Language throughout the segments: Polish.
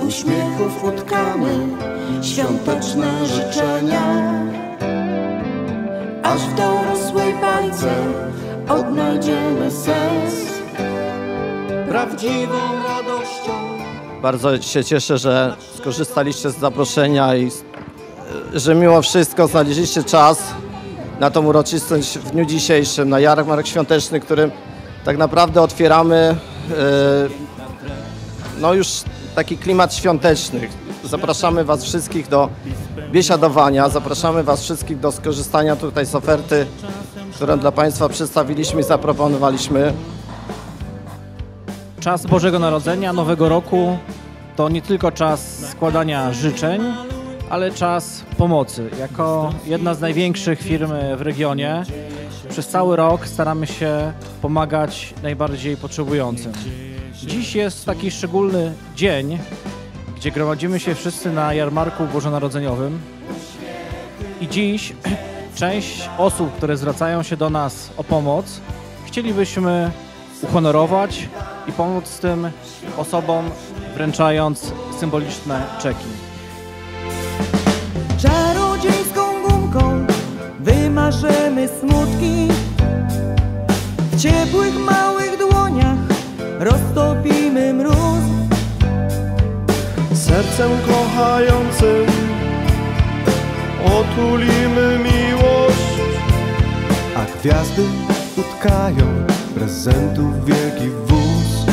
uśmiechów utkamy świąteczne życzenia. Aż w dorosłej bajce odnajdziemy sens. prawdziwą radością. Bardzo się cieszę, że skorzystaliście z zaproszenia i że mimo wszystko znaleźliście czas na tą uroczystość w dniu dzisiejszym, na jarmark świąteczny, którym tak naprawdę otwieramy e, no już taki klimat świąteczny. Zapraszamy Was wszystkich do biesiadowania, zapraszamy Was wszystkich do skorzystania tutaj z oferty, którą dla Państwa przedstawiliśmy i zaproponowaliśmy. Czas Bożego Narodzenia, Nowego Roku to nie tylko czas składania życzeń, ale czas pomocy. Jako jedna z największych firm w regionie przez cały rok staramy się pomagać najbardziej potrzebującym. Dziś jest taki szczególny dzień, gdzie gromadzimy się wszyscy na jarmarku bożonarodzeniowym. I dziś część osób, które zwracają się do nas o pomoc, chcielibyśmy uhonorować i pomóc tym osobom, wręczając symboliczne czeki. Czarodziejską gumką wymarzemy smutki W ciepłych małych roztopimy mróz Sercem kochającym otulimy miłość. A gwiazdy utkają prezentów wielki wóz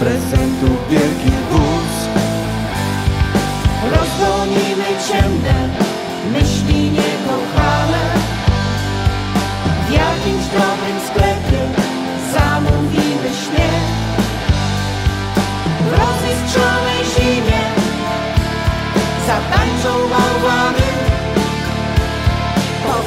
Prezentów wielki wóz Rozgonimy ciemne myśli niekochane. Rozestrzanej zimie zatańczą bałwany. Po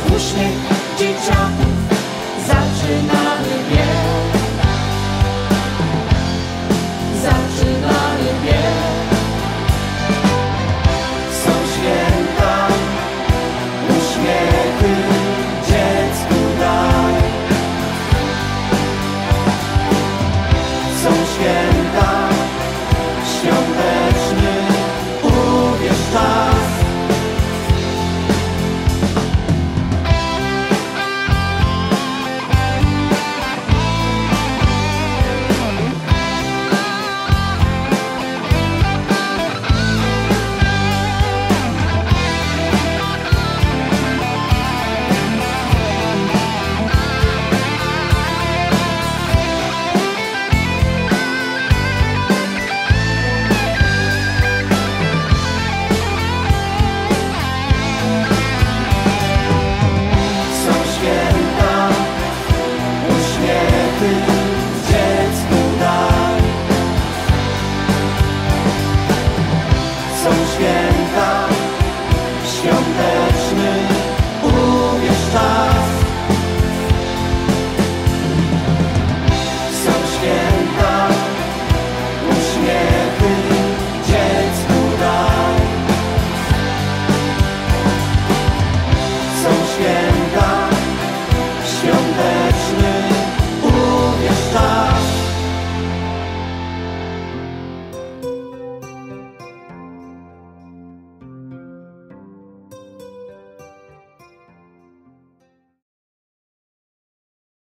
są święta, świąteczne.